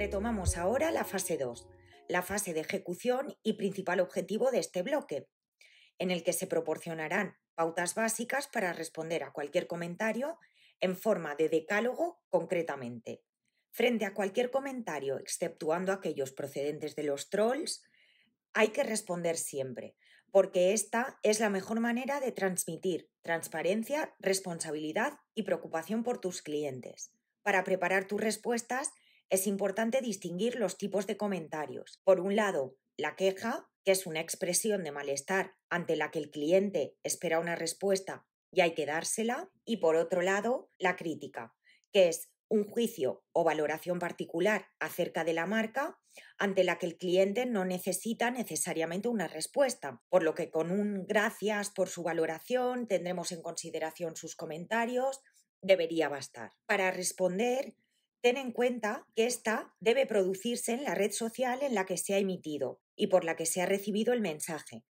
Retomamos ahora la fase 2, la fase de ejecución y principal objetivo de este bloque, en el que se proporcionarán pautas básicas para responder a cualquier comentario en forma de decálogo concretamente. Frente a cualquier comentario, exceptuando aquellos procedentes de los trolls, hay que responder siempre, porque esta es la mejor manera de transmitir transparencia, responsabilidad y preocupación por tus clientes. Para preparar tus respuestas es importante distinguir los tipos de comentarios. Por un lado, la queja, que es una expresión de malestar ante la que el cliente espera una respuesta y hay que dársela. Y por otro lado, la crítica, que es un juicio o valoración particular acerca de la marca ante la que el cliente no necesita necesariamente una respuesta, por lo que con un gracias por su valoración tendremos en consideración sus comentarios, debería bastar. Para responder, ten en cuenta que esta debe producirse en la red social en la que se ha emitido y por la que se ha recibido el mensaje.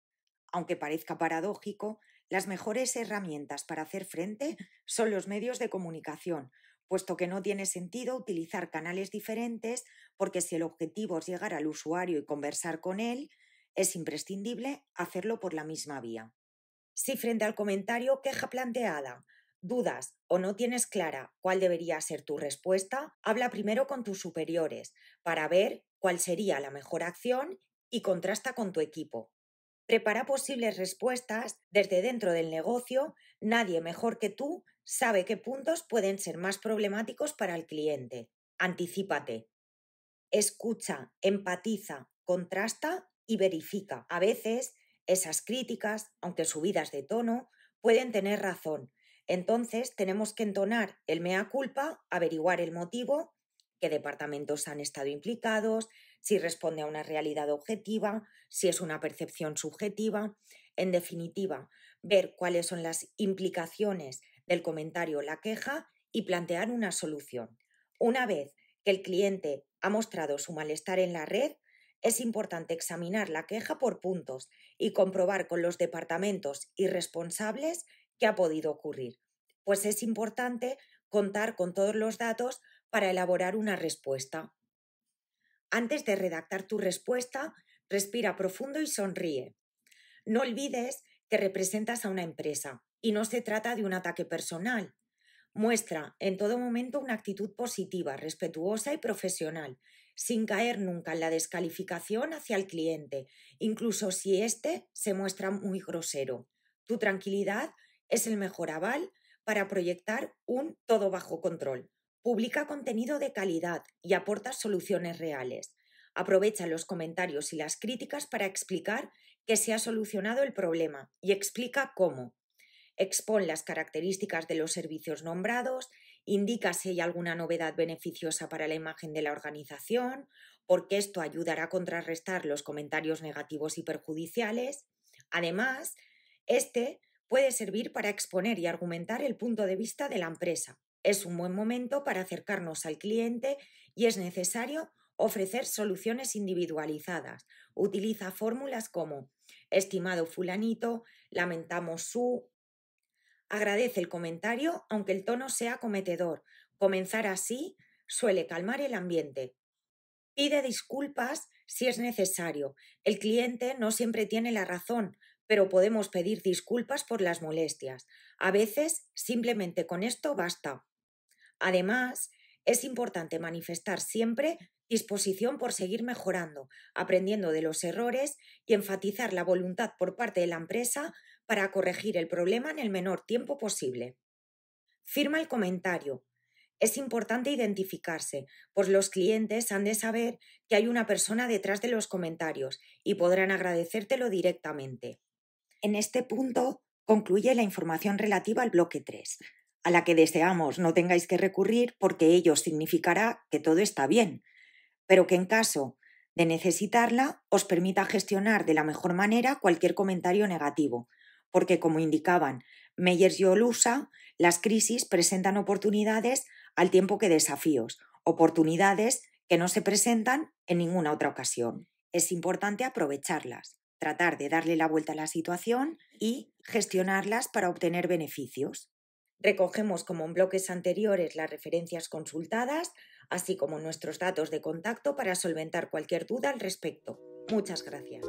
Aunque parezca paradójico, las mejores herramientas para hacer frente son los medios de comunicación, puesto que no tiene sentido utilizar canales diferentes porque si el objetivo es llegar al usuario y conversar con él, es imprescindible hacerlo por la misma vía. Si frente al comentario queja planteada dudas o no tienes clara cuál debería ser tu respuesta, habla primero con tus superiores para ver cuál sería la mejor acción y contrasta con tu equipo. Prepara posibles respuestas desde dentro del negocio. Nadie mejor que tú sabe qué puntos pueden ser más problemáticos para el cliente. Anticípate. Escucha, empatiza, contrasta y verifica. A veces esas críticas, aunque subidas de tono, pueden tener razón. Entonces tenemos que entonar el mea culpa, averiguar el motivo, qué departamentos han estado implicados, si responde a una realidad objetiva, si es una percepción subjetiva. En definitiva, ver cuáles son las implicaciones del comentario o la queja y plantear una solución. Una vez que el cliente ha mostrado su malestar en la red, es importante examinar la queja por puntos y comprobar con los departamentos y responsables qué ha podido ocurrir, pues es importante contar con todos los datos para elaborar una respuesta. Antes de redactar tu respuesta, respira profundo y sonríe. No olvides que representas a una empresa y no se trata de un ataque personal. Muestra en todo momento una actitud positiva, respetuosa y profesional, sin caer nunca en la descalificación hacia el cliente, incluso si éste se muestra muy grosero. Tu tranquilidad es el mejor aval para proyectar un todo bajo control. Publica contenido de calidad y aporta soluciones reales. Aprovecha los comentarios y las críticas para explicar que se ha solucionado el problema y explica cómo. Expon las características de los servicios nombrados, indica si hay alguna novedad beneficiosa para la imagen de la organización, porque esto ayudará a contrarrestar los comentarios negativos y perjudiciales. Además, este puede servir para exponer y argumentar el punto de vista de la empresa. Es un buen momento para acercarnos al cliente y es necesario ofrecer soluciones individualizadas. Utiliza fórmulas como estimado fulanito, lamentamos su, Agradece el comentario, aunque el tono sea cometedor. Comenzar así suele calmar el ambiente. Pide disculpas si es necesario. El cliente no siempre tiene la razón, pero podemos pedir disculpas por las molestias. A veces simplemente con esto basta. Además, es importante manifestar siempre disposición por seguir mejorando, aprendiendo de los errores y enfatizar la voluntad por parte de la empresa para corregir el problema en el menor tiempo posible. Firma el comentario. Es importante identificarse, pues los clientes han de saber que hay una persona detrás de los comentarios y podrán agradecértelo directamente. En este punto concluye la información relativa al bloque 3, a la que deseamos no tengáis que recurrir porque ello significará que todo está bien, pero que en caso de necesitarla os permita gestionar de la mejor manera cualquier comentario negativo, porque como indicaban Meyers y Olusa, las crisis presentan oportunidades al tiempo que desafíos, oportunidades que no se presentan en ninguna otra ocasión. Es importante aprovecharlas, tratar de darle la vuelta a la situación y gestionarlas para obtener beneficios. Recogemos como en bloques anteriores las referencias consultadas, así como nuestros datos de contacto para solventar cualquier duda al respecto. Muchas gracias.